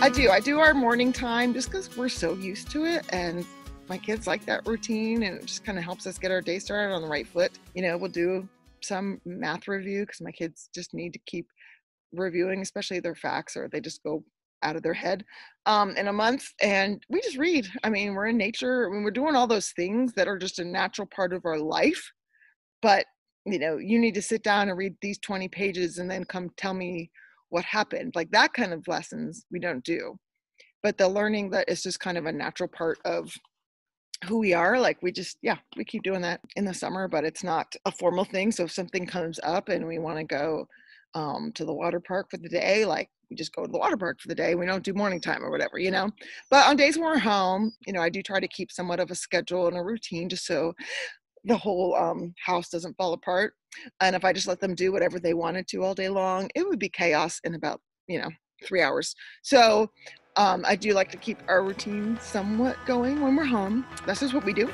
I do. I do our morning time just because we're so used to it. And my kids like that routine and it just kind of helps us get our day started on the right foot. You know, we'll do some math review because my kids just need to keep reviewing, especially their facts, or they just go out of their head um, in a month. And we just read. I mean, we're in nature. I mean, we're doing all those things that are just a natural part of our life. But, you know, you need to sit down and read these 20 pages and then come tell me what happened. Like that kind of lessons we don't do. But the learning that is just kind of a natural part of who we are like we just yeah we keep doing that in the summer but it's not a formal thing so if something comes up and we want to go um, to the water park for the day like we just go to the water park for the day we don't do morning time or whatever you know but on days when we're home you know i do try to keep somewhat of a schedule and a routine just so the whole um, house doesn't fall apart and if i just let them do whatever they wanted to all day long it would be chaos in about you know three hours so um, I do like to keep our routine somewhat going when we're home. That's just what we do.